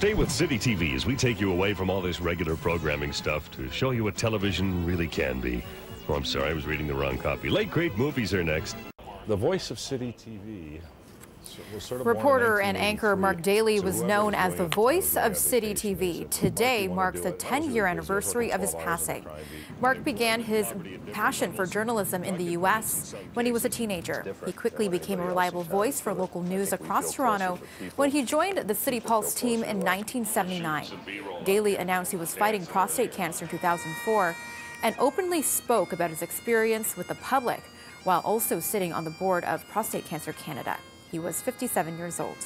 Stay with City TV as we take you away from all this regular programming stuff to show you what television really can be. Oh, I'm sorry, I was reading the wrong copy. Late great movies are next. The voice of City TV. Reporter and anchor Mark Dailey was known as the voice of City TV. Today marks the 10-year anniversary of his passing. Mark began his passion for journalism in the U.S. when he was a teenager. He quickly became a reliable voice for local news across Toronto when he joined the City Pulse team in 1979. Dailey announced he was fighting prostate cancer in 2004 and openly spoke about his experience with the public while also sitting on the board of Prostate Cancer Canada. He was 57 years old.